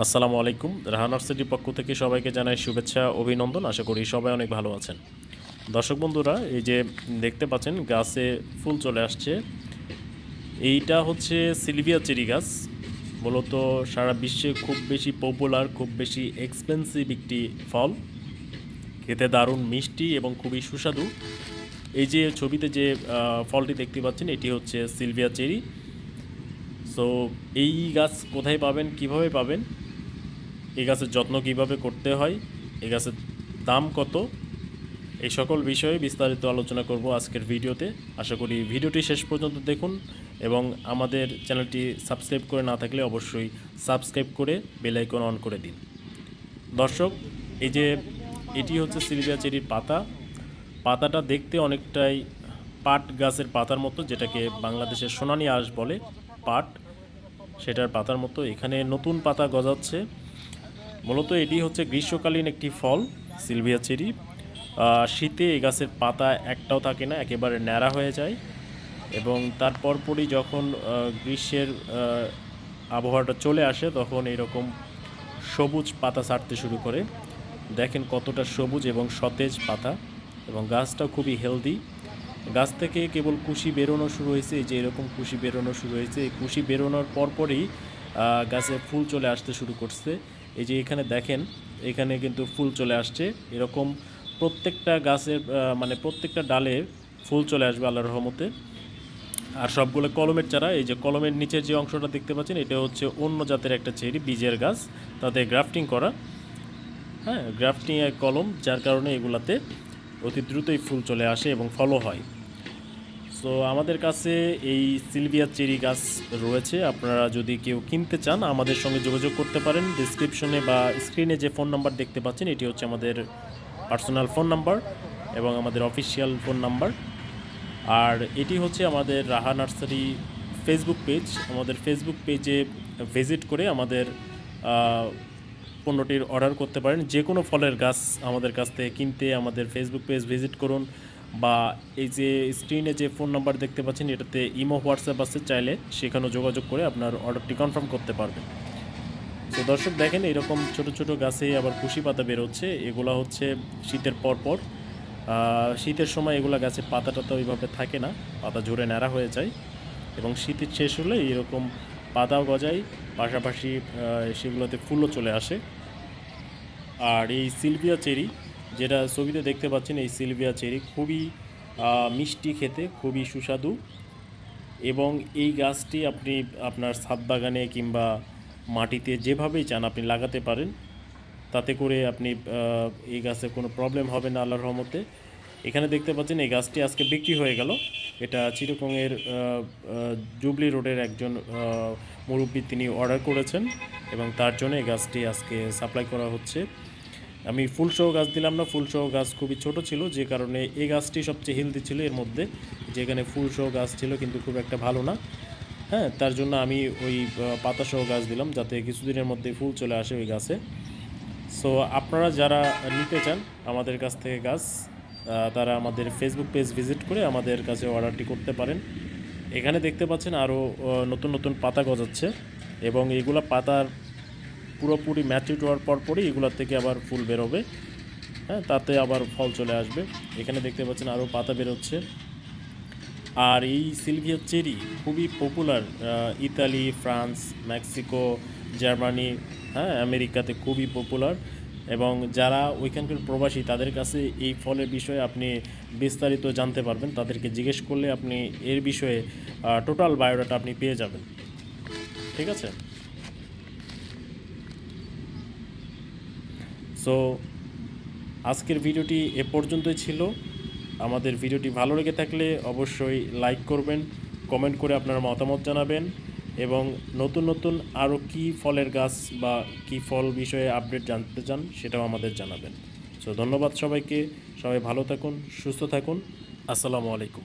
আসসালামু আলাইকুম। রাহানার পক্ষ থেকে সবাইকে জানাই শুভেচ্ছা, অভিনন্দন। আশা করি সবাই অনেক ভালো আছেন। দর্শক বন্ধুরা, এই যে দেখতে পাচ্ছেন, গাছে ফুল চলে আসছে। এইটা হচ্ছে সিলভিয়া চেরি গাছ। মূলত সারা বিশ্বে খুব বেশি পপুলার খুব বেশি এক্সপেন্সিভ একটি ফল। খেতে দারুণ মিষ্টি এবং খুবই সুস্বাদু। এই যে ছবিতে যে ফলটি দেখতে পাচ্ছেন, এটি হচ্ছে সিলভিয়া চেরি। সো এই গাছ কোথায় পাবেন, কীভাবে পাবেন এই গাছের যত্ন কীভাবে করতে হয়, এই গাছের দাম কত, এই সকল বিষয়ে বিস্তারিত আলোচনা করব আজকের ভিডিওতে। আশা করি ভিডিওটি শেষ পর্যন্ত দেখুন এবং আমাদের চ্যানেলটি সাবস্ক্রাইব করে না থাকলে অবশ্যই সাবস্ক্রাইব করে বেল আইকন অন করে দিন। দর্শক, এই যে এটি হচ্ছে সিলভিয়া চেরির পাতা। পাতাটা দেখতে অনেকটাই পাট গাছের পাতার মতো, যেটাকে বাংলাদেশের সোনানি আঁশ বলে, পাট। সেটার পাতার মতো। এখানে নতুন পাতা গজাচ্ছে। মূলত এটি হচ্ছে গ্রীষ্মকালীন একটি ফল, সিলভিয়া চেরি। শীতে এই গাছের পাতা একটাও থাকে না, একেবারে ন্যাড়া হয়ে যায়। এবং তার পরপরই যখন গ্রীষ্মের আবহাওয়াটা চলে আসে, তখন এরকম সবুজ পাতা ছাড়তে শুরু করে। দেখেন কতটা সবুজ এবং সতেজ পাতা। এবং গাছটা খুবই হেলদি। গাছ থেকে কেবল কুশি বেরোনো শুরু হয়েছে যে এরকম কুশি বেরোনো শুরু হয়েছে। এই কুশি বেরোনোর পরপরই গাছে ফুল চলে আসতে শুরু করছে। এই যে এখানে দেখেন, এখানে কিন্তু ফুল চলে আসছে। এরকম প্রত্যেকটা গাছের মানে প্রত্যেকটা ডালে ফুল চলে আসবে আল্লাহর রহমতে। আর সবগুলো কলমের চারা, এই যে কলমের নিচের যে অংশটা দেখতে পাচ্ছেন, এটা হচ্ছে অন্য জাতের একটা চেরি, বীজের গাছ। তাতে গ্রাফটিং করা। হ্যাঁ গ্রাফটিং কলম, যার কারণে এগুলাতে অতি দ্রুতই ফুল চলে আসে এবং ফলও হয়। সো আমাদের কাছে এই সিলভিয়া চেরি গাছ রয়েছে। আপনারা যদি কেউ কিনতে চান, আমাদের সঙ্গে যোগাযোগ করতে পারেন। ডিসক্রিপশনে বা স্ক্রিনে যে ফোন নাম্বার দেখতে পাচ্ছেন, এটি হচ্ছে আমাদের পার্সোনাল ফোন নাম্বার এবং আমাদের অফিসিয়াল ফোন নাম্বার আর এটি হচ্ছে আমাদের রাহা নার্সারি ফেসবুক পেজ আমাদের ফেসবুক পেজে ভিজিট করে আমাদের পণ্যটির অর্ডার করতে পারেন। যে কোনো ফলের গাছ আমাদের কাছ থেকে কিনতে আমাদের ফেসবুক পেজ ভিজিট করুন। বা এই যে স্ক্রিনে যে ফোন নাম্বার দেখতে পাচ্ছেন, এটাতে ইমো হোয়াটসঅ্যাপ আছে, চাইলে সেখানেও যোগাযোগ করে আপনার অর্ডারটি কনফার্ম করতে পারবেন। তো দর্শক, দেখেন এরকম ছোট ছোট গাছে আবার কুশি পাতা বেরোচ্ছে। এগুলা হচ্ছে শীতের পর পর। শীতের সময় এগুলা গাছের পাতা টাতা ওইভাবে থাকে না, পাতা ঝরে ন্যাড়া হয়ে যায়। এবং শীতের শেষ হলে এরকম পাতাও গজায়, পাশাপাশি সেগুলোতে ফুলও চলে আসে। আর এই সিলভিয়া চেরি যেটা ছবিতে দেখতে পাচ্ছেন এই সিলভিয়া চেরি। খুবই মিষ্টি খেতে, খুবই সুস্বাদু। এবং এই গাছটি আপনি আপনার ছাদ বাগানে কিংবা মাটিতে যেভাবেই চান আপনি লাগাতে পারেন, তাতে করে আপনি এই গাছে কোনো প্রবলেম হবে না আল্লাহর রহমতে। এখানে দেখতে পাচ্ছেন এই গাছটি আজকে বিক্রি হয়ে গেল। এটা চিরকংয়ের জুবলি রোডের একজন মুরব্বী তিনি অর্ডার করেছেন এবং তার জন্য এই গাছটি আজকে সাপ্লাই করা হচ্ছে। আমি ফুলসহ গাছ দিলাম না ফুলসহ গাছ খুবই ছোট ছিল, যে কারণে এই গাছটি সবচেয়ে হেলদি ছিল এর মধ্যে, যেখানে ফুলসহ গাছ ছিল কিন্তু খুব একটা ভালো না। হ্যাঁ তার জন্য আমি ওই পাতাসহ গাছ দিলাম যাতে কিছুদিনের মধ্যে ফুল চলে আসে ওই গাছে। সো আপনারা যারা নিতে চান আমাদের কাছ থেকে গাছ তারা আমাদের ফেসবুক পেজ ভিজিট করে আমাদের কাছে অর্ডারটি করতে পারেন। এখানে দেখতে পাচ্ছেন আরও নতুন নতুন পাতা গজাচ্ছে এবং এইগুলা পাতার পুরোপুরি ম্যাচিউড হওয়ার পরপরই এগুলোর থেকে আবার ফুল বেরোবে। হ্যাঁ তাতে আবার ফল চলে আসবে। এখানে দেখতে পাচ্ছেন আরও পাতা বেরোচ্ছে। আর এই সিলভিয়া চেরি খুবই popular Italy, France, Mexico, Germany হ্যাঁ আমেরিকাতে খুবই পপুলার এবং যারা ওইখানকার প্রবাসী, তাদের কাছে এই ফলের বিষয়ে আপনি বিস্তারিত জানতে পারবেন। তাদেরকে জিজ্ঞেস করলে আপনি এর বিষয়ে টোটাল বায়োডাটা আপনি পেয়ে যাবেন। ঠিক আছে? সো আজকের ভিডিওটি এ পর্যন্তই ছিল। আমাদের ভিডিওটি ভালো লেগে থাকলে অবশ্যই লাইক করবেন কমেন্ট করে আপনার মতামত জানাবেন এবং নতুন নতুন আরও কী ফলের গাছ বা কী ফল বিষয়ে আপডেট জানতে চান সেটাও আমাদের জানাবেন। সো ধন্যবাদ সবাইকে। সবাই ভালো থাকুন, সুস্থ থাকুন। আসসালামু আলাইকুম।